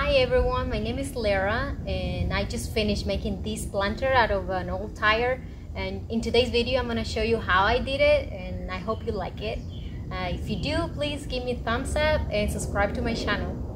Hi everyone, my name is Leira and I just finished making this planter out of an old tire and in today's video I'm going to show you how I did it and I hope you like it. Uh, if you do, please give me a thumbs up and subscribe to my channel.